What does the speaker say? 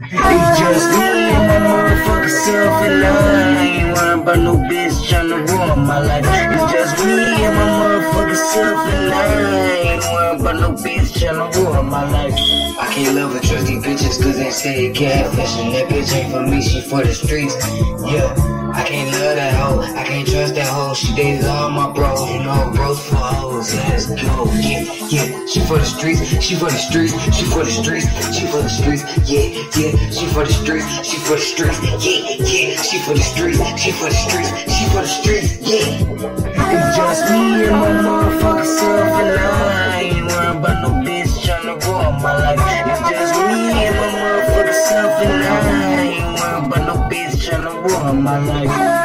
It's just me and my self and I ain't no bitch tryna ruin my life. It's just me and my self and I ain't no bitch tryna ruin my life. I can't love and trust these bitches cause they say catfishing. That bitch ain't for me, she for the streets. Yeah. I can't love that hoe, I can't trust that. She dated all my bros, you know, bros for hoes. Let's go, yeah, yeah. She for the streets, she for the streets, she for the streets, she for the streets, yeah, yeah. She for the streets, she for the streets, yeah, yeah. She for the streets, she for the streets, she for the streets, yeah. It's just me and my motherfucking self and I ain't worrying about no bitch tryna ruin my life. It's just me and my motherfucking self and I ain't worrying about no bitch tryna ruin my life.